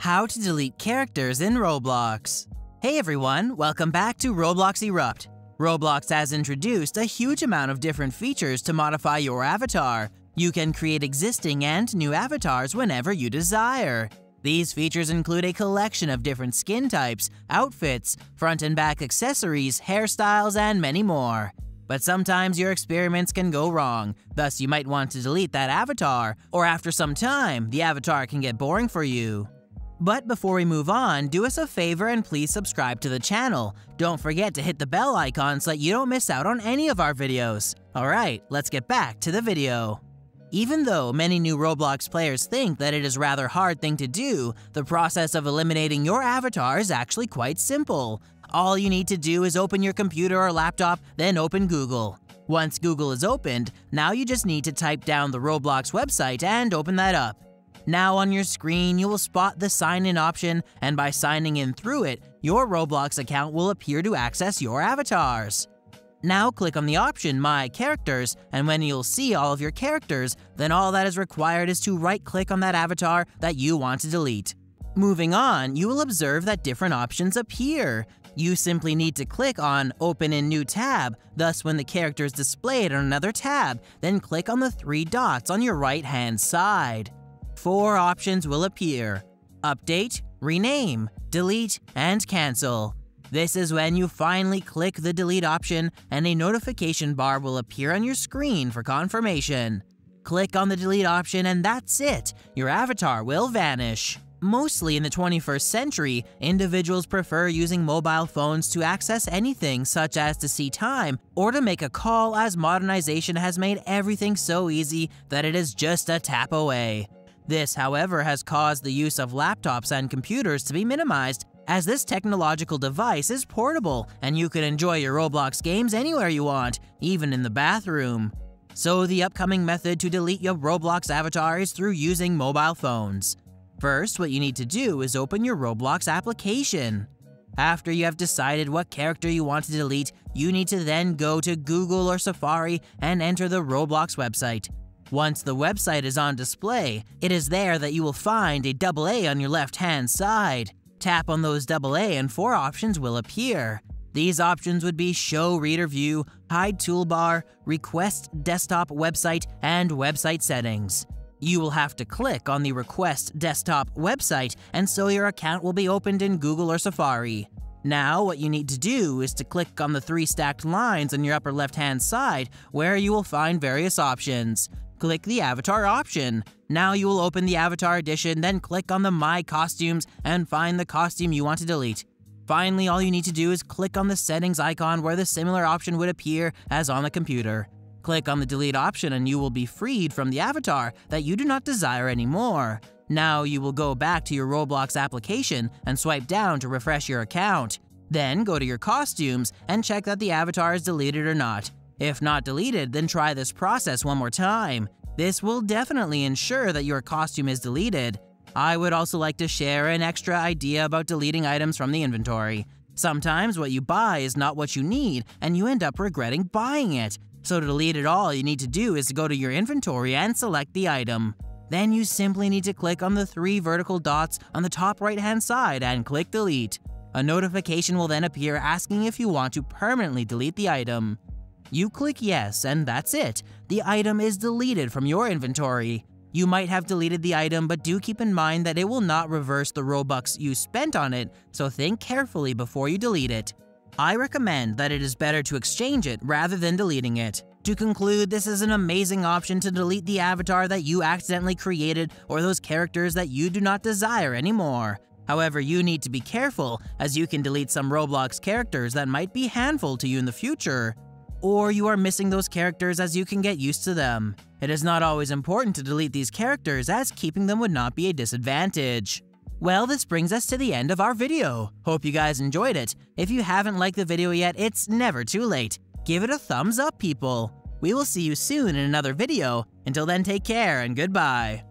How to delete characters in Roblox. Hey everyone, welcome back to Roblox Erupt. Roblox has introduced a huge amount of different features to modify your avatar. You can create existing and new avatars whenever you desire. These features include a collection of different skin types, outfits, front and back accessories, hairstyles, and many more. But sometimes your experiments can go wrong, thus you might want to delete that avatar, or after some time, the avatar can get boring for you. But before we move on, do us a favor and please subscribe to the channel. Don't forget to hit the bell icon so that you don't miss out on any of our videos. Alright, let's get back to the video. Even though many new Roblox players think that it is a rather hard thing to do, the process of eliminating your avatar is actually quite simple. All you need to do is open your computer or laptop, then open Google. Once Google is opened, now you just need to type down the Roblox website and open that up. Now on your screen, you will spot the sign in option, and by signing in through it, your Roblox account will appear to access your avatars. Now click on the option My Characters, and when you'll see all of your characters, then all that is required is to right-click on that avatar that you want to delete. Moving on, you will observe that different options appear. You simply need to click on Open in New Tab, thus when the character is displayed on another tab, then click on the three dots on your right-hand side four options will appear Update, Rename, Delete, and Cancel. This is when you finally click the delete option and a notification bar will appear on your screen for confirmation. Click on the delete option and that's it, your avatar will vanish. Mostly in the 21st century, individuals prefer using mobile phones to access anything such as to see time or to make a call as modernization has made everything so easy that it is just a tap away. This, however, has caused the use of laptops and computers to be minimized, as this technological device is portable and you can enjoy your Roblox games anywhere you want, even in the bathroom. So the upcoming method to delete your Roblox avatar is through using mobile phones. First, what you need to do is open your Roblox application. After you have decided what character you want to delete, you need to then go to Google or Safari and enter the Roblox website. Once the website is on display, it is there that you will find a double A on your left-hand side. Tap on those double A and four options will appear. These options would be Show Reader View, Hide Toolbar, Request Desktop Website, and Website Settings. You will have to click on the Request Desktop website, and so your account will be opened in Google or Safari. Now, what you need to do is to click on the three stacked lines on your upper left-hand side, where you will find various options click the avatar option. Now you will open the avatar edition, then click on the My Costumes and find the costume you want to delete. Finally, all you need to do is click on the settings icon where the similar option would appear as on the computer. Click on the delete option and you will be freed from the avatar that you do not desire anymore. Now you will go back to your Roblox application and swipe down to refresh your account. Then go to your costumes and check that the avatar is deleted or not. If not deleted, then try this process one more time. This will definitely ensure that your costume is deleted. I would also like to share an extra idea about deleting items from the inventory. Sometimes what you buy is not what you need, and you end up regretting buying it. So to delete it all, you need to do is to go to your inventory and select the item. Then you simply need to click on the three vertical dots on the top right hand side and click delete. A notification will then appear asking if you want to permanently delete the item. You click yes, and that's it. The item is deleted from your inventory. You might have deleted the item, but do keep in mind that it will not reverse the Robux you spent on it, so think carefully before you delete it. I recommend that it is better to exchange it rather than deleting it. To conclude, this is an amazing option to delete the avatar that you accidentally created or those characters that you do not desire anymore. However, you need to be careful, as you can delete some Roblox characters that might be handful to you in the future or you are missing those characters as you can get used to them. It is not always important to delete these characters as keeping them would not be a disadvantage. Well, this brings us to the end of our video. Hope you guys enjoyed it. If you haven't liked the video yet, it's never too late. Give it a thumbs up, people. We will see you soon in another video. Until then, take care and goodbye.